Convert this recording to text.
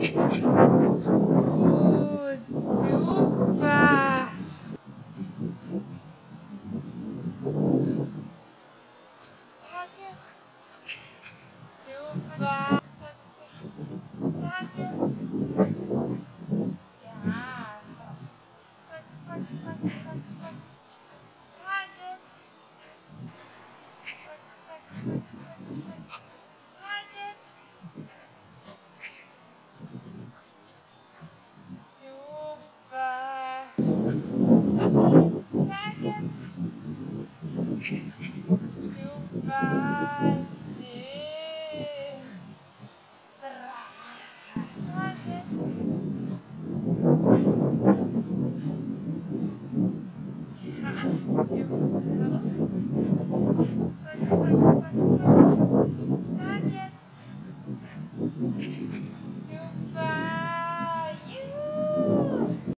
Opa! Opa! ますよ。